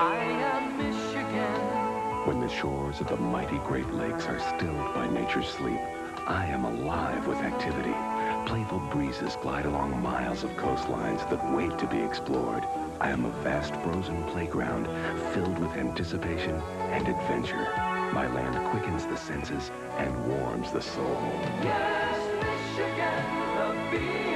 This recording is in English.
I am Michigan. When the shores of the mighty Great Lakes are stilled by nature's sleep, I am alive with activity. Playful breezes glide along miles of coastlines that wait to be explored. I am a vast frozen playground filled with anticipation and adventure. My land quickens the senses and warms the soul. Yes, Michigan, the beach.